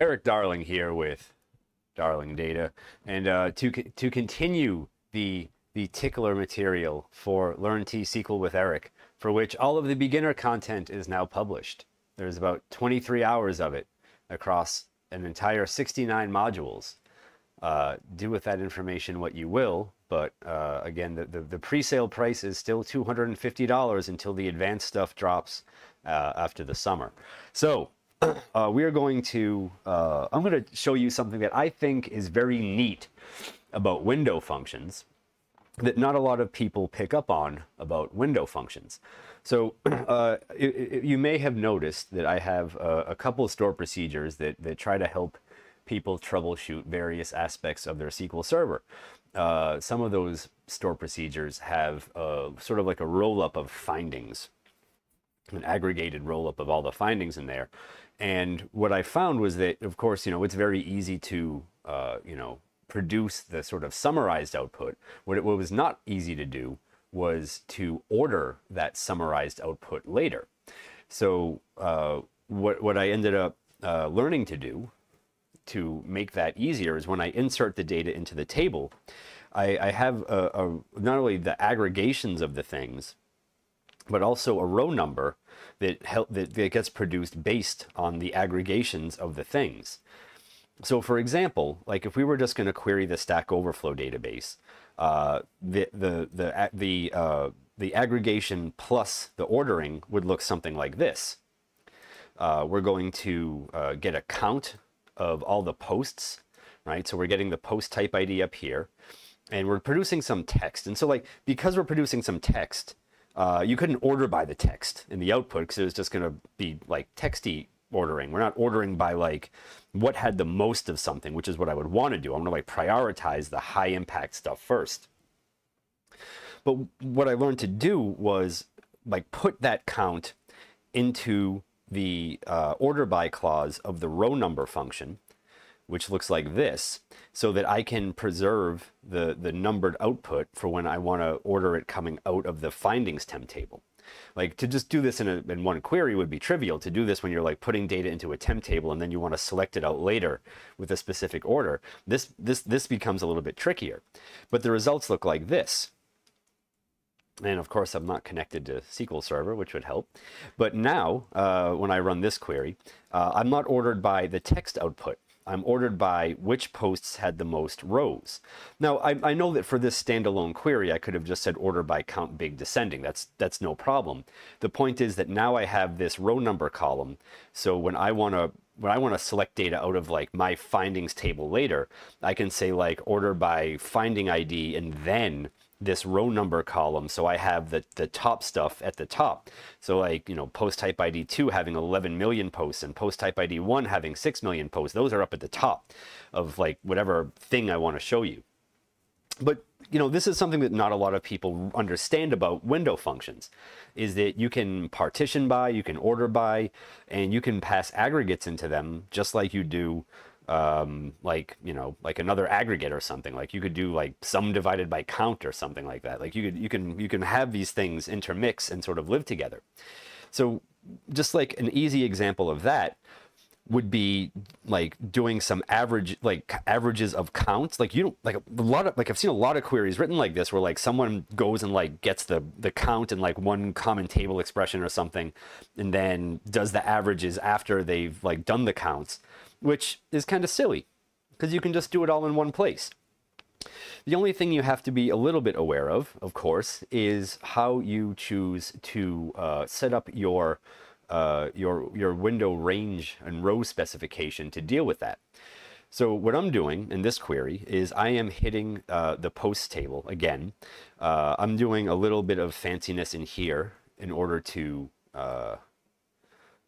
Erik Darling here with Darling Data, and uh, to to continue the the tickler material for Learn T SQL with Erik, for which all of the beginner content is now published. There's about 23 hours of it across an entire 69 modules. Uh, do with that information what you will, but uh, again, the, the, the pre-sale price is still $250 until the advanced stuff drops uh, after the summer. So uh, we are going to, uh, I'm going to show you something that I think is very neat about window functions that not a lot of people pick up on about window functions. So uh, you may have noticed that I have a, a couple store procedures that, that try to help people troubleshoot various aspects of their SQL Server. Uh, some of those store procedures have uh, sort of like a roll-up of findings, an aggregated roll-up of all the findings in there. And what I found was that, of course, you know, it's very easy to, uh, you know, produce the sort of summarized output. What it what was not easy to do was to order that summarized output later. So uh, what, what I ended up uh, learning to do to make that easier is when I insert the data into the table, I, I have a, a, not only the aggregations of the things, but also a row number that, help, that, that gets produced based on the aggregations of the things. So for example, like if we were just going to query the Stack Overflow database, uh, the the the the uh, the aggregation plus the ordering would look something like this. Uh, we're going to uh, get a count of all the posts, right? So we're getting the post type ID up here, and we're producing some text. And so like because we're producing some text, uh, you couldn't order by the text in the output because it was just going to be like texty ordering. We're not ordering by like what had the most of something, which is what I would want to do. I'm going to like prioritize the high impact stuff first. But what I learned to do was like put that count into the uh, order by clause of the row number function, which looks like this, so that I can preserve the, the numbered output for when I want to order it coming out of the findings temp table. Like to just do this in, a, in one query would be trivial. To do this when you're like putting data into a temp table and then you want to select it out later with a specific order, this, this, this becomes a little bit trickier. But the results look like this. And of course, I'm not connected to SQL Server, which would help. But now, uh, when I run this query, uh, I'm not ordered by the text output. I'm ordered by which posts had the most rows. Now, I, I, know that for this standalone query, I could have just said order by count big descending. That's, that's no problem. The point is that now I have this row number column. So when I want to when I want to select data out of like my findings table later, I can say like order by finding ID and then this row number column so I have the, the top stuff at the top. So like, you know, post type ID 2 having 11 million posts and post type ID 1 having 6 million posts. Those are up at the top of like whatever thing I want to show you. But, you know, this is something that not a lot of people understand about window functions is that you can partition by, you can order by, and you can pass aggregates into them just like you do um, like you know like another aggregate or something. Like you could do like sum divided by count or something like that. Like you could you can you can have these things intermix and sort of live together. So just like an easy example of that would be like doing some average like averages of counts. Like you don't like a lot of like i've seen a lot of queries written like this where like someone goes and like gets the the count in like one common table expression or something and then does the averages after they've like done the counts which is kind of silly because you can just do it all in one place. The only thing you have to be a little bit aware of, of course, is how you choose to uh, set up your, uh, your, your window range and row specification to deal with that. So what I'm doing in this query is I am hitting uh, the post table again. Uh, I'm doing a little bit of fanciness in here in order to uh,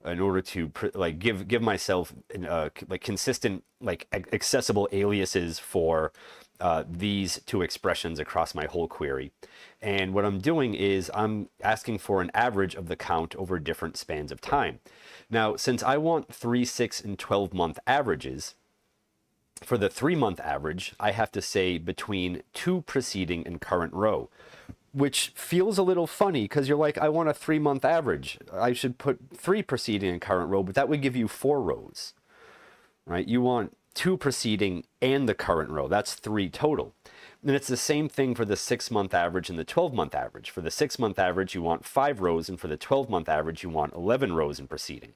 in order to like give give myself uh, like consistent like accessible aliases for uh, these two expressions across my whole query. And what I'm doing is I'm asking for an average of the count over different spans of time. Now, since I want 3, 6, and 12 month averages, for the three month average, I have to say between two preceding and current row which feels a little funny because you're like, I want a three month average. I should put three preceding and current row, but that would give you four rows. right? You want two preceding and the current row. That's three total. And it's the same thing for the six month average and the 12 month average. For the six month average, you want five rows, and for the 12 month average, you want 11 rows in preceding.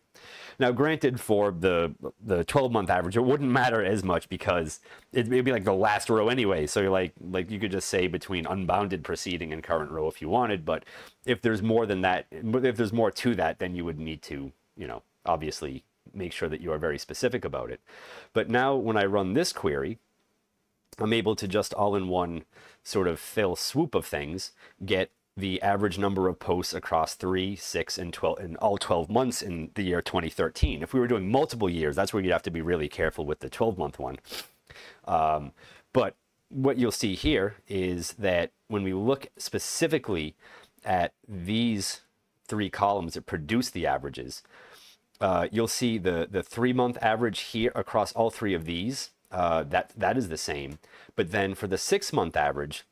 Now, granted, for the the 12 month average, it wouldn't matter as much because it would be like the last row anyway. So you're like like you could just say between unbounded preceding and current row if you wanted. But if there's more than that, if there's more to that, then you would need to, you know, obviously make sure that you are very specific about it. But now when I run this query, I'm able to just all in one sort of fill swoop of things get the average number of posts across three, six, and 12, and all 12 months in the year 2013. If we were doing multiple years, that's where you'd have to be really careful with the 12 month one. Um, but what you'll see here is that when we look specifically at these three columns that produce the averages, uh, you'll see the, the three month average here across all three of these. Uh, that, that is the same. But then for the six month average,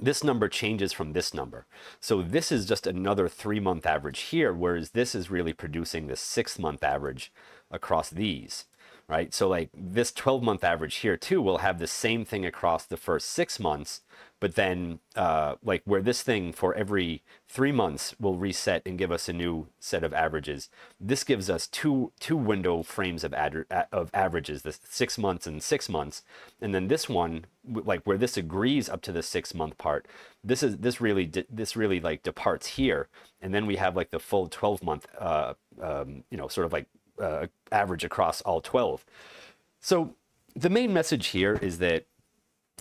this number changes from this number. So this is just another three month average here, whereas this is really producing the six month average across these right? So like this 12 month average here too will have the same thing across the first six months, but then uh, like where this thing for every three months will reset and give us a new set of averages. This gives us two two window frames of of averages, the six months and six months, and then this one like where this agrees up to the six month part. This is this really this really like departs here, and then we have like the full 12 month uh, um, you know sort of like uh, average across all 12. So the main message here is that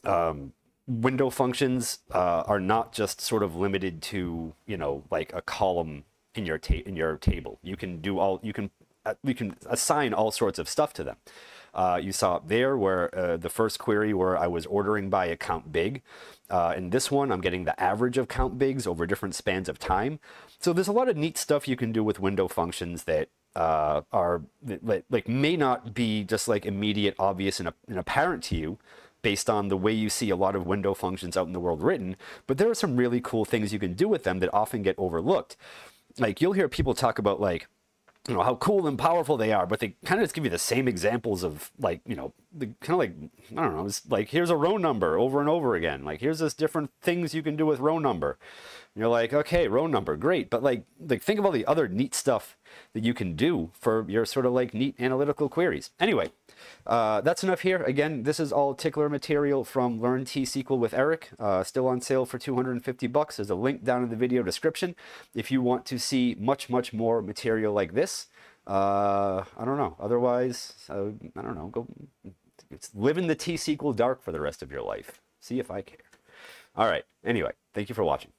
um, window functions uh, are not just sort of limited to you know like a column in your ta- in your table. You can do all you can uh, you can assign all sorts of stuff to them. Uh, you saw it there where uh, the first query where I was ordering by account big. Uh, in this one, I'm getting the average of count bigs over different spans of time. So there's a lot of neat stuff you can do with window functions that uh, are like, like may not be just like immediate, obvious, and, and apparent to you based on the way you see a lot of window functions out in the world written, but there are some really cool things you can do with them that often get overlooked. Like you'll hear people talk about like you know how cool and powerful they are, but they kind of just give you the same examples of like you know the kind of like I don't know, it's like here's a row number over and over again. Like here's this different things you can do with row number. You're like, okay, row number, great, but like like think of all the other neat stuff that you can do for your sort of like neat analytical queries. Anyway, uh, that's enough here. Again, this is all tickler material from Learn T-SQL with Erik. Uh, still on sale for 250 bucks. There's a link down in the video description if you want to see much, much more material like this. Uh, I don't know. Otherwise, uh, I don't know. Go live in the T-SQL dark for the rest of your life. See if I care. All right. Anyway, thank you for watching.